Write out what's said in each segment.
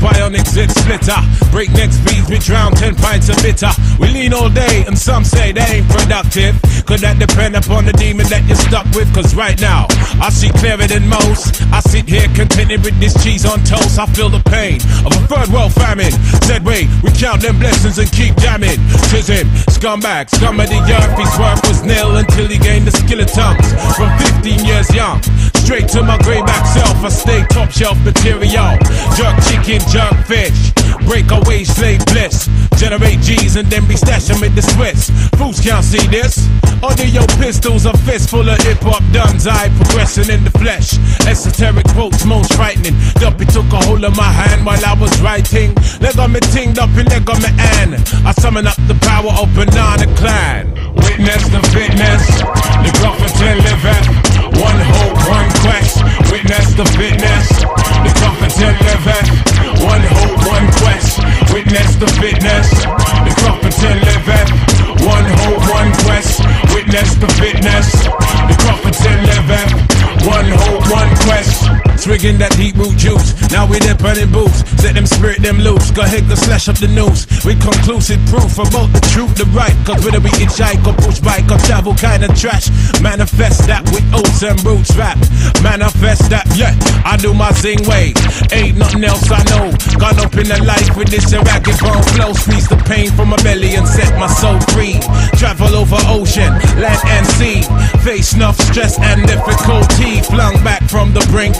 bionic zit splitter. Breakneck speeds, we drown 10 pints of bitter. We lean all day, and some say they ain't productive. Could that depend upon the demon that you're stuck with? Cause right now, I see clearer than most. I sit here contented with this cheese on toast. I feel the pain of a third world famine. Said, wait, we count them blessings and keep jamming. Tis him, scumbag, scum of the earth. His work was nil until he gained the skill of tongues. From 15 years young, straight to my grayback self, I stay top shelf material. Jerk chicken, jerk fish. Breakaway slave bliss. Generate G's and then be stashing with the Swiss. Fools can't see this. Under your pistols, a fist full of hip hop duns. I progressing in the flesh. Esoteric quotes, most frightening. Duppy took a hold of my hand while I was writing. Leg on me ting, Duppy leg on me and I summon up the power of Banana Klan. Witness the fitness, the prophet and live. One hope, one quest. Witness the fitness, Swigging that deep root juice. Now we're there burning boots. Set them spirit them loose. Go ahead, go slash up the news. We conclusive proof about the truth, the right. Cause whether we hitchhike or push bike or travel kind of trash. Manifest that with oats and roots rap. Manifest that, yeah. I do my zing way. Ain't nothing else I know. Gone up in the life with this ragged bone flow. Squeeze the pain from my belly and set my soul free. Travel over ocean, land and sea. Face enough stress and difficulty. Flung back from the brink.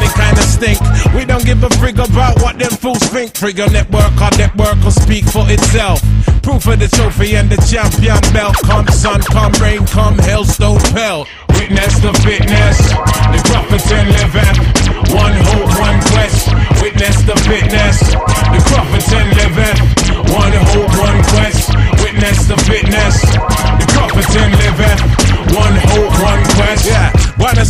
Whining kinda stink. We don't give a frig about what them fools think. Trigger network, our network will speak for itself. Proof of the trophy and the champion belt. Come sun, come rain, come hailstone pelt. Witness the fitness, the prophets and live at. One hope, one quest. Witness the fitness,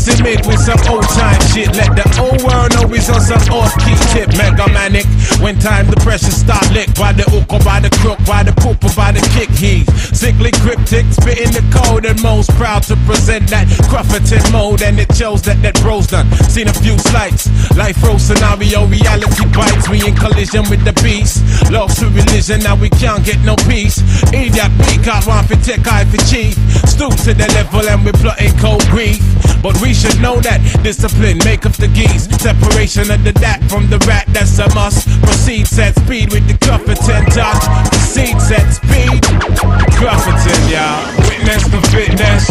wanna with some old time shit. Let the old world know it's on some off key tip. Mega manic. When time the pressure start lick by the hook or by the crook, by the poop or by the kick. He's sickly cryptic, spitting the code and most proud to present that Crufferton mode. And it shows that that bro's done. Seen a few slights. Life row scenario, reality bites. We in collision with the beast. Lost to religion, now we can't get no peace. Eat that beak, I want to take eye for chief. Stoop to the level and we plotting cold grief. But we should know that discipline make up the geese. Separation of the dat from the rat, that's a must. Proceed set speed with the Crufferton touch. Proceed set speed. Crufferton, y'all. Witness the fitness.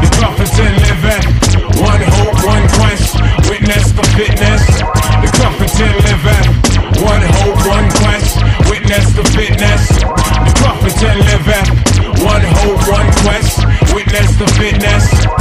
The Crufferton living. One hope, one quest. Witness the fitness. The Crufferton living. One hope, one quest. Witness the fitness. The Crufferton living. One hope, one quest. Witness the fitness.